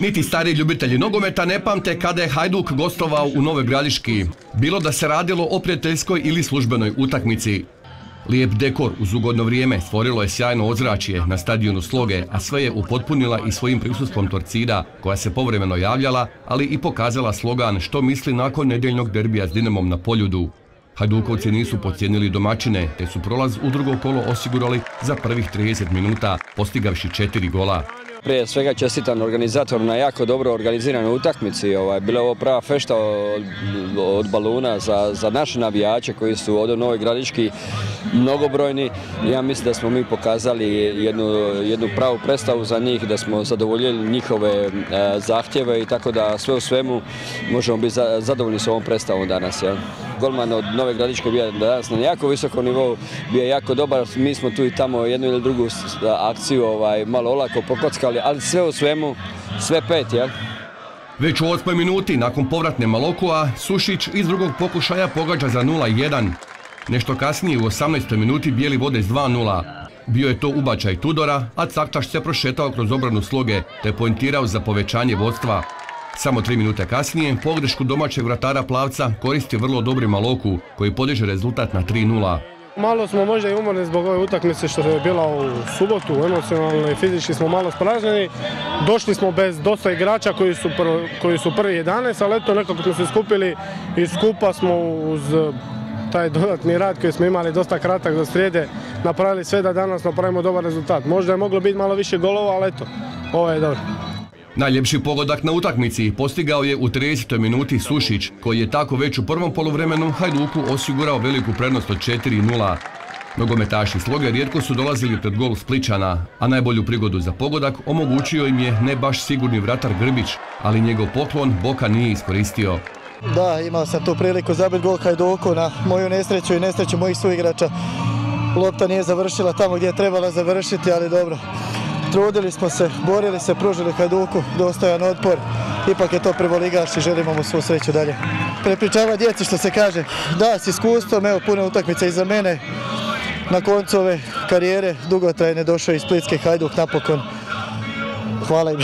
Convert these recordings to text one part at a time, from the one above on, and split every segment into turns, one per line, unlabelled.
Niti stari ljubitelji nogometa ne pamte kada je Hajduk gostovao u Nove Gradiški, bilo da se radilo o prijateljskoj ili službenoj utakmici. Lijep dekor uz ugodno vrijeme stvorilo je sjajno ozračje na stadionu Sloge, a sve je upotpunila i svojim prisustvom Torcida, koja se povremeno javljala, ali i pokazala slogan što misli nakon nedjeljnog derbija s Dinamom na poljudu. Hajdukovci nisu pocijenili domaćine, te su prolaz u drugo kolo osigurali za prvih 30 minuta, postigavši četiri gola.
Prije svega čestitam organizatoru na jako dobro organiziranoj utakmici. Ovaj, bila je ovo prava fešta od, baluna za, za naše navijače koji su od Novoj Gradiški mnogobrojni. Ja mislim da smo mi pokazali jednu, jednu pravu predstavu za njih, da smo zadovoljili njihove e, zahtjeve i tako da sve u svemu možemo biti zadovoljni s ovom predstavom danas. Ja. Golman od Nove Gradiške bio danas na jako visokom nivou, bio jako dobar. Mi smo tu i tamo jednu ili drugu akciju ovaj, malo olako pokockali, ali sve u svemu, sve pet, jel?
Već u osmoj minuti, nakon povratne Malokua, Sušić iz drugog pokušaja pogađa za 0-1. Nešto kasnije u 18. minuti bijeli vode s 2-0. Bio je to ubačaj Tudora, a Caktaš se prošetao kroz obranu sloge te poentirao za povećanje vodstva. Samo tri minute kasnije, pogrešku domaćeg vratara Plavca koristi vrlo dobri Maloku, koji podiže rezultat na 3-0.
Malo smo možda i umorni zbog ove utakmice što je bila u subotu, emocionalno i fizički smo malo spražnjeni. Došli smo bez dosta igrača koji su, koji su prvi 11, ali eto nekako smo se skupili i skupa smo uz taj dodatni rad koji smo imali dosta kratak do srijede napravili sve da danas napravimo dobar rezultat. Možda je moglo biti malo više golova, ali eto, ovo je dobro.
Najljepši pogodak na utakmici postigao je u 30. minuti Sušić, koji je tako već u prvom poluvremenu Hajduku osigurao veliku prednost od 4-0. Nogometaši sloge rijetko su dolazili pred gol Spličana, a najbolju prigodu za pogodak omogućio im je ne baš sigurni vratar Grbić, ali njegov poklon Boka nije iskoristio.
Da, imao sam tu priliku zabiti gol Hajduku na moju nesreću i nesreću mojih suigrača. Lopta nije završila tamo gdje je trebala završiti, ali dobro. Trudili smo se, borili se, pružili Hajduku, dostojan otpor. Ipak je to prvoligaš i želimo mu svu sreću dalje. Prepričava djeci što se kaže. Da, s iskustvom, evo puno utakmica iza mene. Na koncu ove karijere dugotrajne došao iz Splitske Hajduk napokon. Hvala im.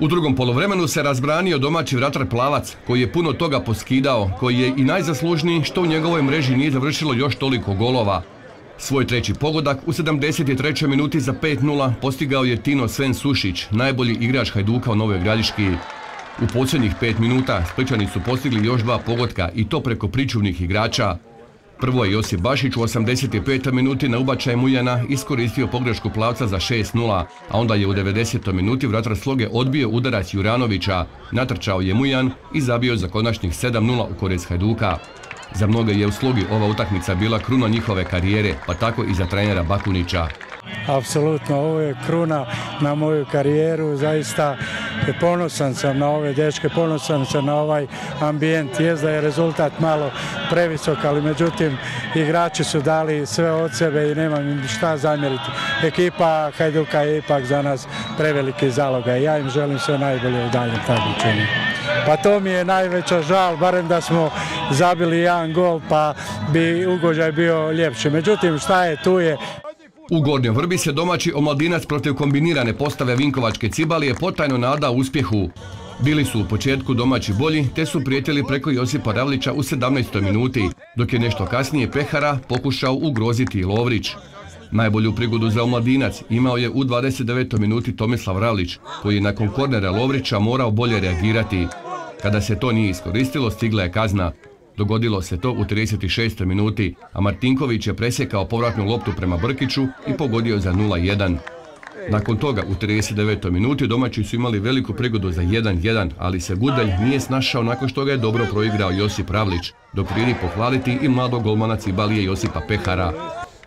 U drugom polovremenu se razbranio domaći vratar Plavac, koji je puno toga poskidao, koji je i najzaslužniji što u njegovoj mreži nije završilo još toliko golova. Svoj treći pogodak u 73. minuti za 5-0 postigao je Tino Sven Sušić, najbolji igrač Hajduka u Novoj Gradiški. U posljednjih pet minuta Spličani su postigli još dva pogotka i to preko pričuvnih igrača. Prvo je Josip Bašić u 85. minuti na ubačaj Mujana iskoristio pogrešku plavca za 6-0, a onda je u 90. minuti vratar sloge odbio udarac Juranovića, natrčao je Mujan i zabio za konačnih 7-0 u korist Hajduka. Za mnoge je u slogi ova utakmica bila kruna njihove karijere, pa tako i za trenera Bakunića.
Apsolutno, ovo je kruna na moju karijeru, zaista ponosan sam na ove dečke, ponosan sam na ovaj ambijent, je da je rezultat malo previsok, ali međutim igrači su dali sve od sebe i nemam im šta zamjeriti. Ekipa Hajduka je ipak za nas preveliki zaloga i ja im želim sve najbolje u daljem takmičenju. Pa to mi je najveća žal, barem da smo zabili jedan gol pa bi ugođaj bio ljepši. Međutim, šta je, tu je.
U Gornjoj Vrbi se domaći omladinac protiv kombinirane postave Vinkovačke Cibalije potajno nada uspjehu. Bili su u početku domaći bolji, te su prijetili preko Josipa Ravlića u 17. minuti, dok je nešto kasnije Pehara pokušao ugroziti Lovrić. Najbolju prigodu za omladinac imao je u 29. minuti Tomislav Ravlić, koji je nakon kornera Lovrića morao bolje reagirati. Kada se to nije iskoristilo, stigla je kazna. Dogodilo se to u 36. minuti, a Martinković je presjekao povratnu loptu prema Brkiću i pogodio za 0-1. Nakon toga u 39. minuti domaći su imali veliku prigodu za 1-1, ali se Gudelj nije snašao nakon što ga je dobro proigrao Josip Ravlić, dok vrijedi pohvaliti i mladog golmana Cibalije Josipa Pehara.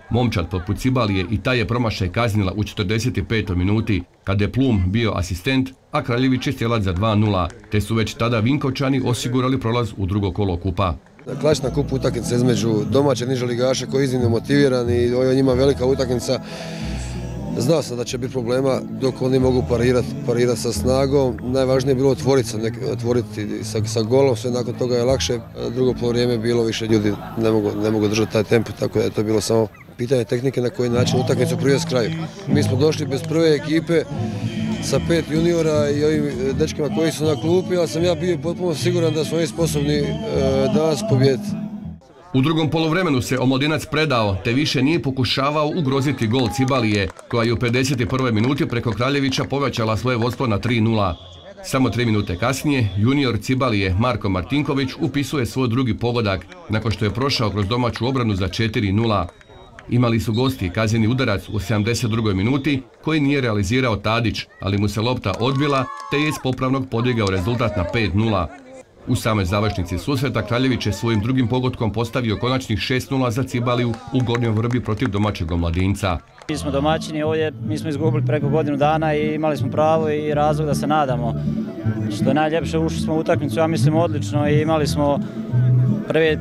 Momčad poput Cibalije i taj je promašaj kaznila u 45. minuti, kada je Plum bio asistent, a Kraljević je stjelac za 2-0, te su već tada Vinkovčani osigurali prolaz u drugo kolo kupa.
Klasična kup utakmica između domaće niže ligaše koji je iznimno motiviran i ovo njima velika utakmica. Znao sam da će biti problema dok oni mogu parirati parirati sa snagom. Najvažnije je bilo otvoriti, otvoriti sa, sa golom, sve nakon toga je lakše. Drugo vrijeme je bilo više ljudi ne mogu, ne mogu držati taj tempo, tako da je to bilo samo pitanje tehnike na koji način utakmicu privesti kraju. Mi smo došli bez prve ekipe, sa pet juniora i ovim e, dečkima koji su na klupi, ali sam ja bio potpuno siguran da su oni sposobni e, danas pobjediti.
U drugom polovremenu se Omladinac predao, te više nije pokušavao ugroziti gol Cibalije, koja je u 51. minuti preko Kraljevića povećala svoje vodstvo na 3-0. Samo tri minute kasnije, junior Cibalije Marko Martinković upisuje svoj drugi pogodak, nakon što je prošao kroz domaću obranu za 4-0. Imali su gosti kazeni udarac u 72. minuti koji nije realizirao Tadić, ali mu se lopta odbila te je iz popravnog podigao rezultat na 5-0. U samoj završnici susreta Kraljević je svojim drugim pogodkom postavio konačnih 6-0 za Cibaliju u Gornjoj vrbi protiv domaćeg omladinca.
Mi smo domaćini ovdje, mi smo izgubili preko godinu dana i imali smo pravo i razlog da se nadamo. Što je najljepše, ušli smo u utakmicu, ja mislim odlično i imali smo prve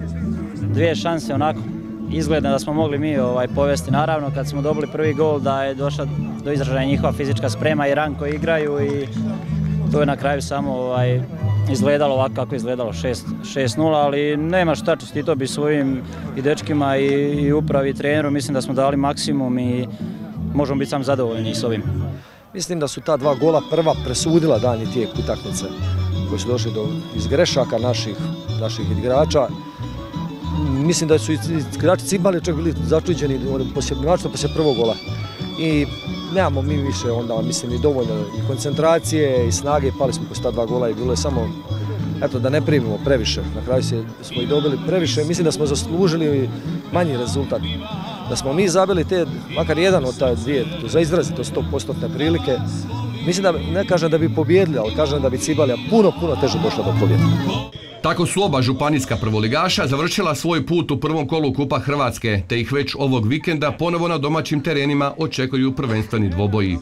dvije šanse onako izgleda da smo mogli mi ovaj, povesti. Naravno, kad smo dobili prvi gol da je došla do izražaja njihova fizička sprema i ran koji igraju i to je na kraju samo ovaj, izgledalo ovako kako izgledalo 6-0, ali nema šta čestito bi svojim i dečkima i, i upravi i treneru, mislim da smo dali maksimum i možemo biti sam zadovoljni s ovim.
Mislim da su ta dva gola prva presudila danji tijek utakmice koji su došli do, iz grešaka naših, naših igrača. Mislim da su igrači Cibali čak bili začuđeni poslije, poslije prvog gola. I nemamo mi više onda, mislim, i dovoljno i koncentracije i snage, pali smo poslije ta dva gola i bilo je samo eto, da ne primimo previše. Na kraju smo i dobili previše. Mislim da smo zaslužili manji rezultat. Da smo mi zabili te, makar jedan od ta dvije, za izrazito 100% prilike, mislim da, ne kažem da bi pobjedili, ali kažem da bi Cibalija puno, puno teže došla do pobjede.
Tako su oba županijska prvoligaša završila svoj put u prvom kolu Kupa Hrvatske, te ih već ovog vikenda ponovo na domaćim terenima očekuju prvenstveni dvoboji.